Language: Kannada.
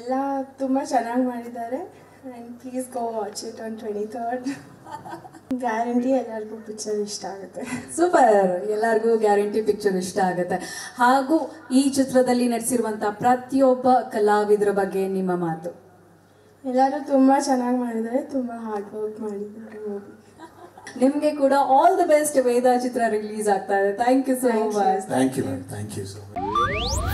ಎಲ್ಲ ತುಂಬ ಚೆನ್ನಾಗಿ ಮಾಡಿದ್ದಾರೆ. And please go watch it on twenty third guarantee ಎಲ್ಲರಿಗೂ ಪಿಕ್ಚರ್ ಇಷ್ಟ ಆಗುತ್ತೆ. ಸೂಪರ್ ಎಲ್ಲರಿಗೂ ಗ್ಯಾರಂಟಿ ಪಿಕ್ಚರ್ ಇಷ್ಟ ಆಗುತ್ತೆ. ಹಾಗೂ ಈ ಚಿತ್ರದಲ್ಲಿ ನಡೆಸಿರುವಂಥ ಪ್ರತಿಯೊಬ್ಬ ಕಲಾವಿದರ ಬಗ್ಗೆ ನಿಮ್ಮ ಮಾತು. ಎಲ್ಲರೂ ತುಂಬ ಚೆನ್ನಾಗಿ ಮಾಡಿದ್ದಾರೆ. ತುಂಬ ಹಾರ್ಡ್ ವರ್ಕ್ ಮಾಡಿದ್ದಾರೆ ನಿಮಗೆ ಕೂಡ ಆಲ್ ದ ಬೆಸ್ಟ್ ವೇದ ಚಿತ್ರ ರಿಲೀಸ್ ಆಗ್ತಾ ಇದೆ. Thank you so. Much thank you thank you so much